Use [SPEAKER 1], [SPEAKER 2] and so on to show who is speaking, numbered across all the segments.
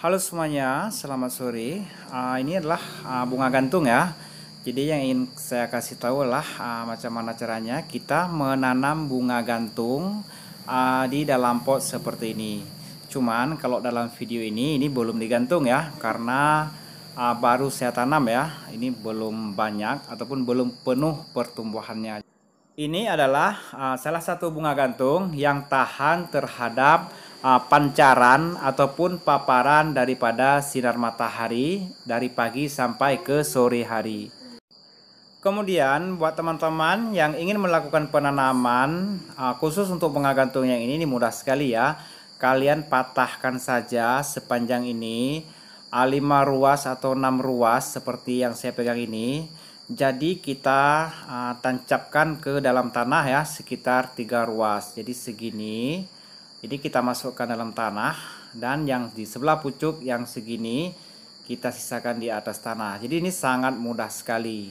[SPEAKER 1] Halo semuanya, selamat sore. Uh, ini adalah uh, bunga gantung ya. Jadi yang ingin saya kasih tahu adalah uh, macam mana caranya kita menanam bunga gantung uh, di dalam pot seperti ini. Cuman kalau dalam video ini ini belum digantung ya, karena uh, baru saya tanam ya. Ini belum banyak ataupun belum penuh pertumbuhannya. Ini adalah uh, salah satu bunga gantung yang tahan terhadap uh, pancaran ataupun paparan daripada sinar matahari dari pagi sampai ke sore hari. Kemudian buat teman-teman yang ingin melakukan penanaman uh, khusus untuk bunga gantung yang ini ini mudah sekali ya. Kalian patahkan saja sepanjang ini uh, 5 ruas atau 6 ruas seperti yang saya pegang ini. Jadi kita uh, tancapkan ke dalam tanah ya sekitar 3 ruas. Jadi segini ini kita masukkan dalam tanah dan yang di sebelah pucuk yang segini kita sisakan di atas tanah. Jadi ini sangat mudah sekali.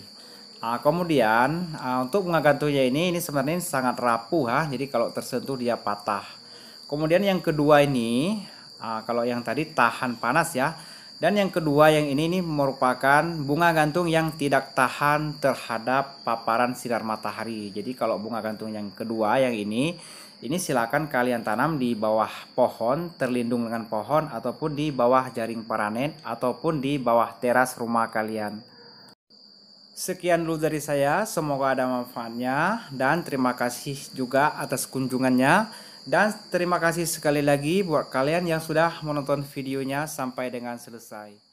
[SPEAKER 1] Nah, kemudian uh, untuk bunga gantungnya ini ini sebenarnya sangat rapuh ha. Jadi kalau tersentuh dia patah. Kemudian yang kedua ini uh, kalau yang tadi tahan panas ya. Dan yang kedua yang ini ini merupakan bunga gantung yang tidak tahan terhadap paparan sinar matahari. Jadi kalau bunga gantung yang kedua yang ini ini silakan kalian tanam di bawah pohon, terlindung dengan pohon ataupun di bawah jaring paranet ataupun di bawah teras rumah kalian. Sekian dulu dari saya, semoga ada manfaatnya dan terima kasih juga atas kunjungannya. Dan terima kasih sekali lagi buat kalian yang sudah menonton videonya sampai dengan selesai.